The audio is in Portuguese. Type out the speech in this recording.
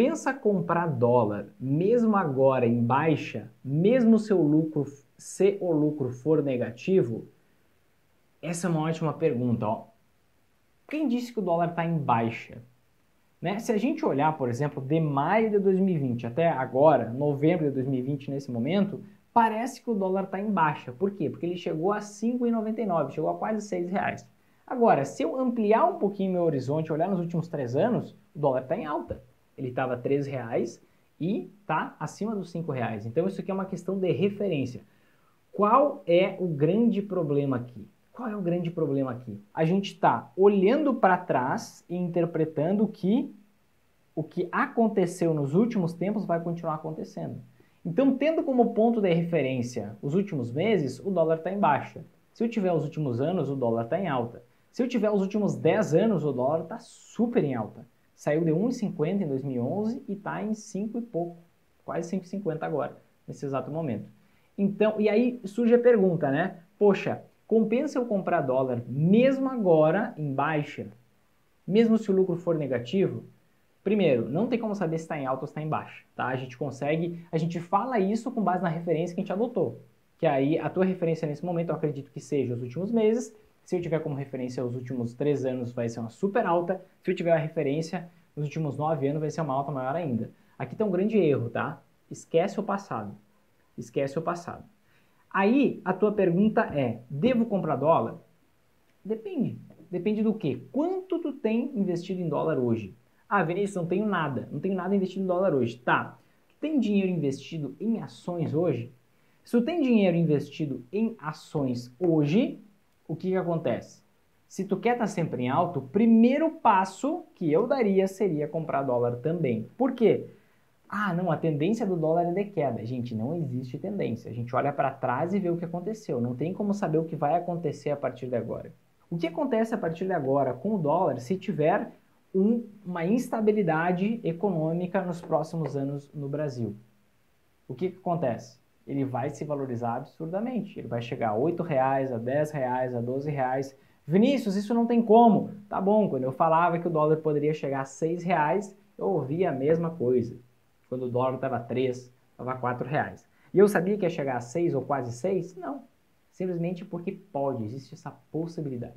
Compensa comprar dólar, mesmo agora em baixa, mesmo seu lucro, se o lucro for negativo? Essa é uma ótima pergunta. Ó. Quem disse que o dólar está em baixa? Né? Se a gente olhar, por exemplo, de maio de 2020 até agora, novembro de 2020, nesse momento, parece que o dólar está em baixa. Por quê? Porque ele chegou a 5,99, chegou a quase 6 reais. Agora, se eu ampliar um pouquinho meu horizonte, olhar nos últimos três anos, o dólar está em alta. Ele estava 3 reais e está acima dos 5 reais. Então isso aqui é uma questão de referência. Qual é o grande problema aqui? Qual é o grande problema aqui? A gente está olhando para trás e interpretando que o que aconteceu nos últimos tempos vai continuar acontecendo. Então, tendo como ponto de referência os últimos meses, o dólar está em baixa. Se eu tiver os últimos anos, o dólar está em alta. Se eu tiver os últimos 10 anos, o dólar está super em alta. Saiu de 1,50 em 2011 e está em 5 e pouco, quase 5,50 agora, nesse exato momento. Então, e aí surge a pergunta, né? Poxa, compensa eu comprar dólar mesmo agora em baixa? Mesmo se o lucro for negativo? Primeiro, não tem como saber se está em alta ou se está em baixa, tá? A gente consegue, a gente fala isso com base na referência que a gente adotou. Que aí a tua referência nesse momento eu acredito que seja os últimos meses, se eu tiver como referência os últimos três anos, vai ser uma super alta. Se eu tiver a referência nos últimos nove anos, vai ser uma alta maior ainda. Aqui tem um grande erro, tá? Esquece o passado. Esquece o passado. Aí, a tua pergunta é, devo comprar dólar? Depende. Depende do quê? Quanto tu tem investido em dólar hoje? Ah, Vinícius, não tenho nada. Não tenho nada investido em dólar hoje. Tá. Tu tem dinheiro investido em ações hoje? Se tu tem dinheiro investido em ações hoje, o que, que acontece? Se tu quer estar tá sempre em alto, o primeiro passo que eu daria seria comprar dólar também. Por quê? Ah, não, a tendência do dólar é de queda. Gente, não existe tendência. A gente olha para trás e vê o que aconteceu. Não tem como saber o que vai acontecer a partir de agora. O que acontece a partir de agora com o dólar se tiver um, uma instabilidade econômica nos próximos anos no Brasil? O que, que acontece? Ele vai se valorizar absurdamente. Ele vai chegar a 8 reais, a 10 reais, a 12 reais. Vinícius, isso não tem como. Tá bom, quando eu falava que o dólar poderia chegar a 6 reais, eu ouvia a mesma coisa. Quando o dólar estava 3, estava 4 reais. E eu sabia que ia chegar a 6 ou quase 6? Não. Simplesmente porque pode, existe essa possibilidade.